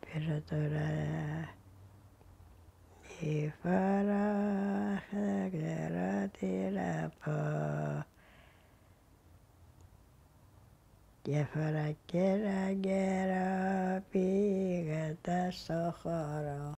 Perdonará e fará regratirar Gefara gera gera pigata sohara